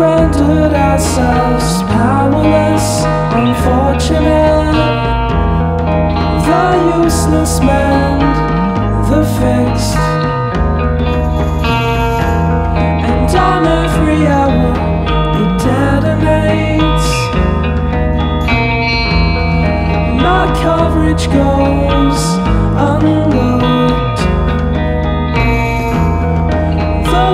rendered ourselves powerless, unfortunate. The useless mend, the fixed. And on every hour it detonates. My coverage goes unlooked. The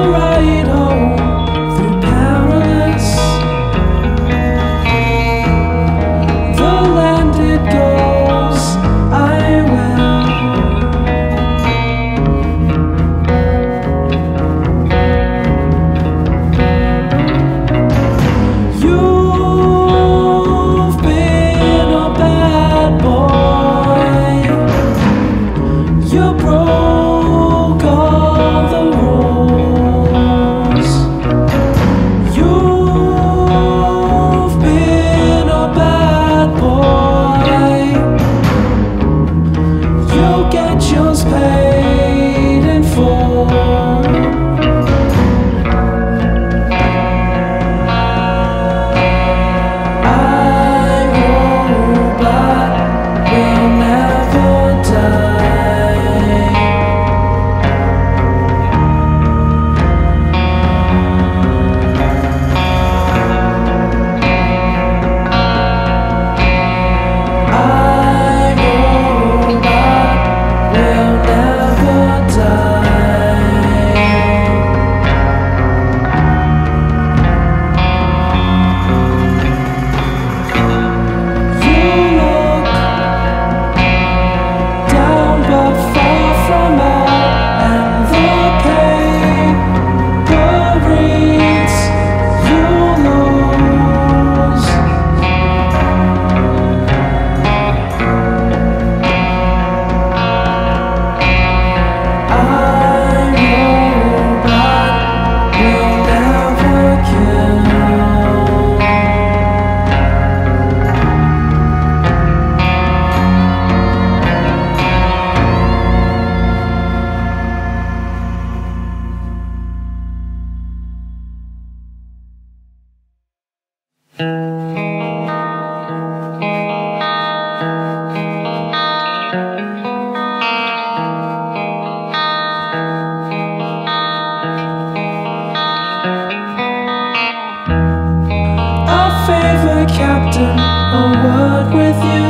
wanting a word with you.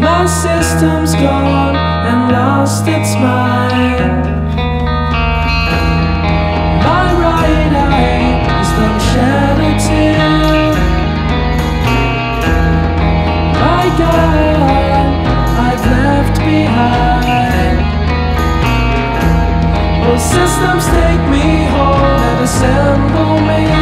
My system's gone and lost its mind. My right eye is done shed. My girl, I've left behind. Oh, systems take me home and assemble me.